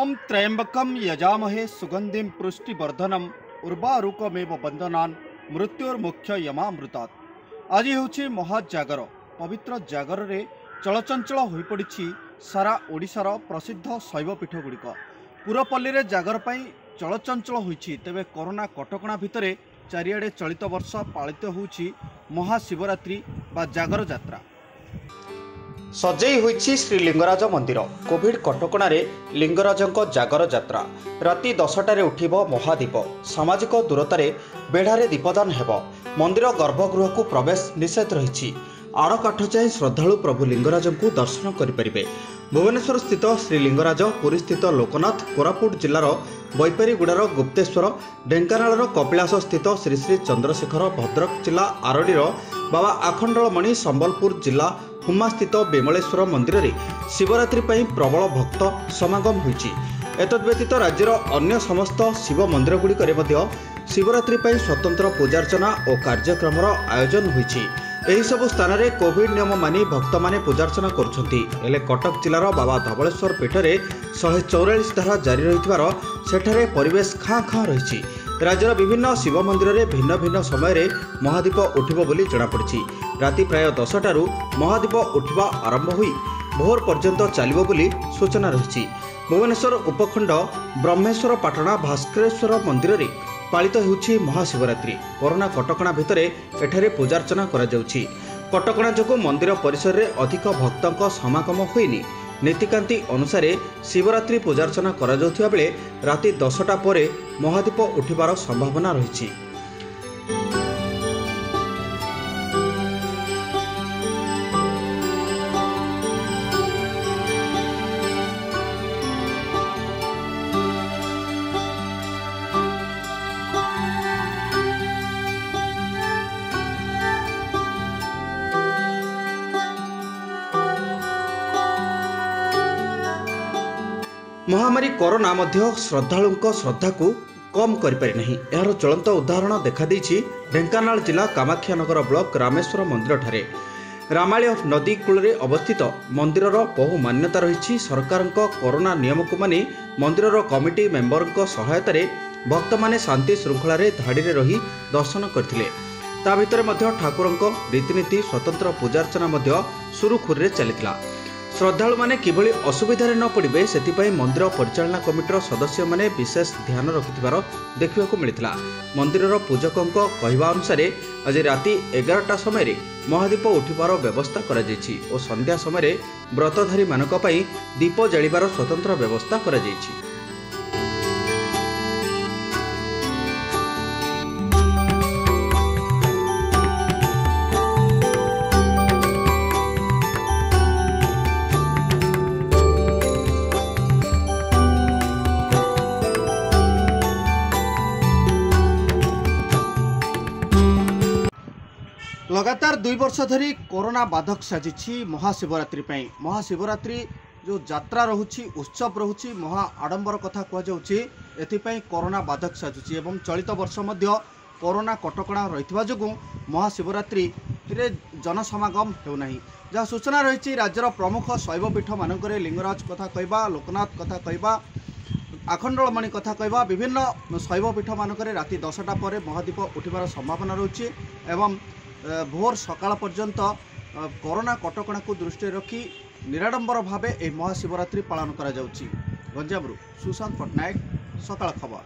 ତ୍ରୟମ୍ବକମ୍ ୟଜାମହେ ସୁଗନ୍ଧିಂ ପୃଷ୍ଟିବର୍ଦ୍ଧନମ୍ ଉର୍ବାରୁକମେବ ବନ୍ଦନାନ୍ ମୃତ୍ୟୁର୍ମୁଖ୍ୟ ୟମାମୃତାତ୍ ଆଜି ହେଉଛି ମହାଜାଗର ପବିତ୍ର ଜାଗରରେ ଚଳଚଞ୍ଚଳ ହୋଇପଡ଼ିଛି ସାରା ଓଡ଼ିଶାର ପ୍ରସିଦ୍ଧ ଶୈବପୀଠଗୁଡ଼ିକ। ପୁରପଲ୍ଲୀରେ ଜାଗର ପାଇଁ ଚଳଚଞ୍ଚଳ ହୋଇଛି ତେବେ କରୋନା କଟକଣା ଭିତରେ ଚାରିଆଡ଼େ ଚଳିତ ବର୍ଷ ପାଳିତ ହେଉଛି ମହାଶିବରାତ୍ରି ବା ଜାଗର ଯାତ୍ରା। ସଜେଇ ହୋଇଛି ଶ୍ରୀ ଲିଙ୍ଗରାଜ ମନ୍ଦିର। କୋଭିଡ କଟକଣାରେ ଲିଙ୍ଗରାଜଙ୍କ ଜାଗର ଯାତ୍ରା। ରାତି ଦଶଟାରେ ଉଠିବ ମହାଦୀପ। ସାମାଜିକ ଦୂରତାରେ ବେଢ଼ାରେ ଦୀପଦାନ ହେବ। ମନ୍ଦିର ଗର୍ଭଗୃହକୁ ପ୍ରବେଶ ନିଷେଧ ରହିଛି। ଆଡ଼କାଠ ଯାଏଁ ଶ୍ରଦ୍ଧାଳୁ ପ୍ରଭୁ ଲିଙ୍ଗରାଜଙ୍କୁ ଦର୍ଶନ କରିପାରିବେ। ଭୁବନେଶ୍ୱର ସ୍ଥିତ ଶ୍ରୀ ଲିଙ୍ଗରାଜ ପୁରୀ ସ୍ଥିତ ଲୋକନାଥ କୋରାପୁଟ ଜିଲ୍ଲାର ବୈପାରୀଗୁଡ଼ାର ଗୁପ୍ତେଶ୍ୱର ଢେଙ୍କାନାଳର କପିଳାସ ସ୍ଥିତ ଶ୍ରୀ ଶ୍ରୀ ଚନ୍ଦ୍ରଶେଖର ଭଦ୍ରକ ଜିଲ୍ଲା ଆରଡ଼ିର ବାବା ଆଖଣ୍ଡଳମଣି ସମ୍ବଲପୁର ଜିଲ୍ଲା ହୁମାସ୍ଥିତ ବିମଳେଶ୍ୱର ମନ୍ଦିରରେ ଶିବରାତ୍ରି ପାଇଁ ପ୍ରବଳ ଭକ୍ତ ସମାଗମ ହୋଇଛି। ଏତଦ୍ବ୍ୟତୀତ ରାଜ୍ୟର ଅନ୍ୟ ସମସ୍ତ ଶିବ ମନ୍ଦିରଗୁଡ଼ିକରେ ମଧ୍ୟ ଶିବରାତ୍ରି ପାଇଁ ସ୍ୱତନ୍ତ୍ର ପୂଜାର୍ଚ୍ଚନା ଓ କାର୍ଯ୍ୟକ୍ରମର ଆୟୋଜନ ହୋଇଛି। ଏହିସବୁ ସ୍ଥାନରେ କୋଭିଡ୍ ନିୟମ ମାନି ଭକ୍ତମାନେ ପୂଜାର୍ଚ୍ଚନା କରୁଛନ୍ତି। ହେଲେ କଟକ ଜିଲ୍ଲାର ବାବା ଧବଳେଶ୍ୱର ପୀଠରେ ଶହେ ଚଉରାଳିଶ ଧାରା ଜାରି ରହିଥିବାର ସେଠାରେ ପରିବେଶ ଖାଁ ଖାଁ ରହିଛି। ରାଜ୍ୟର ବିଭିନ୍ନ ଶିବ ମନ୍ଦିରରେ ଭିନ୍ନ ଭିନ୍ନ ସମୟରେ ମହାଦୀପ ଉଠିବ ବୋଲି ଜଣାପଡ଼ିଛି। ରାତି ପ୍ରାୟ ଦଶଟାରୁ ମହାଦୀପ ଉଠିବା ଆରମ୍ଭ ହୋଇ ଭୋର ପର୍ଯ୍ୟନ୍ତ ଚାଲିବ ବୋଲି ସୂଚନା ରହିଛି। ଭୁବନେଶ୍ୱର ଉପଖଣ୍ଡ ବ୍ରହ୍ମେଶ୍ୱର ପାଟଣା ଭାସ୍କରେଶ୍ୱର ମନ୍ଦିରରେ ପାଳିତ ହେଉଛି ମହାଶିବରାତ୍ରି। କରୋନା କଟକଣା ଭିତରେ ଏଠାରେ ପୂଜାର୍ଚ୍ଚନା କରାଯାଉଛି। କଟକଣା ଯୋଗୁଁ ମନ୍ଦିର ପରିସରରେ ଅଧିକ ଭକ୍ତଙ୍କ ସମାଗମ ହୋଇନି। ନୀତିକାନ୍ତି ଅନୁସାରେ ଶିବରାତ୍ରି ପୂଜାର୍ଚ୍ଚନା କରାଯାଉଥିବା ବେଳେ ରାତି ଦଶଟା ପରେ ମହାଦୀପ ଉଠିବାର ସମ୍ଭାବନା ରହିଛି। ମହାମାରୀ କରୋନା ମଧ୍ୟ ଶ୍ରଦ୍ଧାଳୁଙ୍କ ଶ୍ରଦ୍ଧାକୁ କମ୍ କରିପାରିନାହିଁ। ଏହାର ଜ୍ୱଳନ୍ତ ଉଦାହରଣ ଦେଖାଦେଇଛି ଢେଙ୍କାନାଳ ଜିଲ୍ଲା କାମାକ୍ଷାନଗର ବ୍ଲକ ରାମେଶ୍ୱର ମନ୍ଦିରଠାରେ। ରାମାଳୟ ନଦୀ କୂଳରେ ଅବସ୍ଥିତ ମନ୍ଦିରର ବହୁ ମାନ୍ୟତା ରହିଛି। ସରକାରଙ୍କ କରୋନା ନିୟମକୁ ମାନି ମନ୍ଦିରର କମିଟି ମେମ୍ବରଙ୍କ ସହାୟତାରେ ଭକ୍ତମାନେ ଶାନ୍ତି ଶୃଙ୍ଖଳାରେ ଧାଡ଼ିରେ ରହି ଦର୍ଶନ କରିଥିଲେ। ତା ଭିତରେ ମଧ୍ୟ ଠାକୁରଙ୍କ ରୀତିନୀତି ସ୍ୱତନ୍ତ୍ର ପୂଜାର୍ଚ୍ଚନା ମଧ୍ୟ ସୁରୁଖୁରୁରେ ଚାଲିଥିଲା। ଶ୍ରଦ୍ଧାଳୁମାନେ କିଭଳି ଅସୁବିଧାରେ ନ ପଡ଼ିବେ ସେଥିପାଇଁ ମନ୍ଦିର ପରିଚାଳନା କମିଟିର ସଦସ୍ୟମାନେ ବିଶେଷ ଧ୍ୟାନ ରଖିଥିବାର ଦେଖିବାକୁ ମିଳିଥିଲା। ମନ୍ଦିରର ପୂଜକଙ୍କ କହିବା ଅନୁସାରେ ଆଜି ରାତି ଏଗାରଟା ସମୟରେ ମହାଦୀପ ଉଠିବାର ବ୍ୟବସ୍ଥା କରାଯାଇଛି ଓ ସନ୍ଧ୍ୟା ସମୟରେ ବ୍ରତଧାରୀମାନଙ୍କ ପାଇଁ ଦୀପ ଜାଳିବାର ସ୍ୱତନ୍ତ୍ର ବ୍ୟବସ୍ଥା କରାଯାଇଛି। ଲଗାତାର ଦୁଇ ବର୍ଷ ଧରି କରୋନା ବାଧକ ସାଜିଛି ମହାଶିବରାତ୍ରି ପାଇଁ। ମହାଶିବରାତ୍ରି ଯେଉଁ ଯାତ୍ରା ରହୁଛି ଉତ୍ସବ ରହୁଛି ମହା ଆଡ଼ମ୍ବର କଥା କୁହାଯାଉଛି ଏଥିପାଇଁ କରୋନା ବାଧକ ସାଜୁଛି ଏବଂ ଚଳିତ ବର୍ଷ ମଧ୍ୟ କରୋନା କଟକଣା ରହିଥିବା ଯୋଗୁଁ ମହାଶିବରାତ୍ରିରେ ଜନସମାଗମ ହେଉନାହିଁ। ଯାହା ସୂଚନା ରହିଛି ରାଜ୍ୟର ପ୍ରମୁଖ ଶୈବପୀଠମାନଙ୍କରେ ଲିଙ୍ଗରାଜ କଥା କହିବା ଲୋକନାଥ କଥା କହିବା ଆଖଣ୍ଡଳମଣି କଥା କହିବା ବିଭିନ୍ନ ଶୈବପୀଠମାନଙ୍କରେ ରାତି ଦଶଟା ପରେ ମହାଦୀପ ଉଠିବାର ସମ୍ଭାବନା ରହୁଛି ଏବଂ ভোর সকাল পর্যন্ত করোনা কটকণাকে দৃষ্টি রাখি নিরাড়ম্বর ভাবে এই মহাশিবরাত্রি পালন করা যাচ্ছে গঞ্জামরু সুশান্ত পট্টনাক সকাল খবর